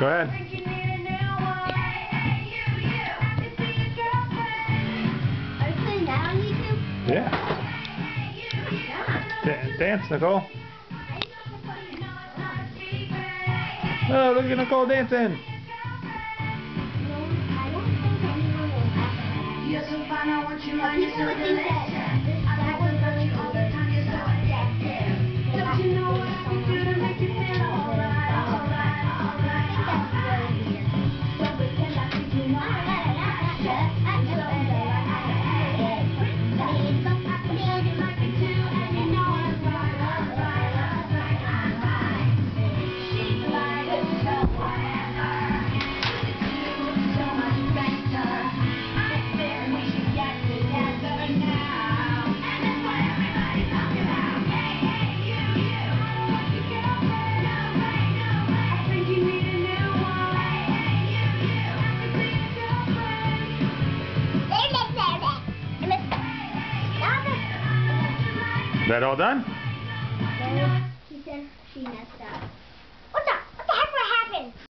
Go ahead. Are you putting that on YouTube? Yeah. Da- dance, Nicole. Oh, look at Nicole dancing. that all done? She said she